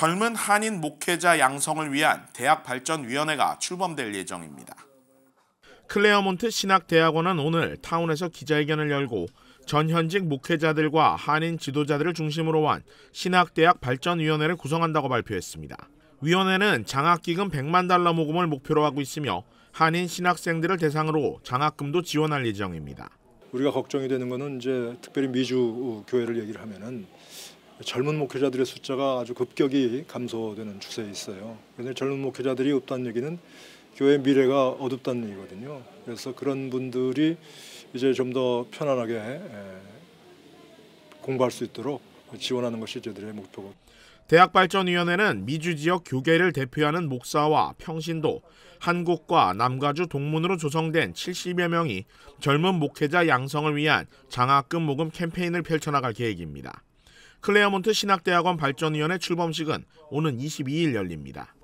젊은 한인 목회자 양성을 위한 대학 발전 위원회가 출범될 예정입니다. 클레어몬트 신학대학원은 오늘 타운에서 기자회견을 열고 전현직 목회자들과 한인 지도자들을 중심으로 한 신학대학 발전위원회를 구성한다고 발표했습니다. 위원회는 장학기금 100만 달러 모금을 목표로 하고 있으며 한인 신학생들을 대상으로 장학금도 지원할 예정입니다. 우리가 걱정이 되는 것은 이제 특별히 미주 교회를 얘기를 하면은 젊은 목회자들의 숫자가 아주 급격히 감소되는 추세에 있어요. 그래서 젊은 목회자들이 없다는 얘기는 교회 미래가 어둡다는 얘기거든요. 그래서 그런 분들이 이제 좀 더 편안하게 공부할 수 있도록 지원하는 것이 저들의 목표고. 대학발전위원회는 미주 지역 교계를 대표하는 목사와 평신도, 한국과 남가주 동문으로 조성된 70여 명이 젊은 목회자 양성을 위한 장학금 모금 캠페인을 펼쳐나갈 계획입니다. 클레어몬트 신학대학원 발전위원회 출범식은 오는 22일 열립니다.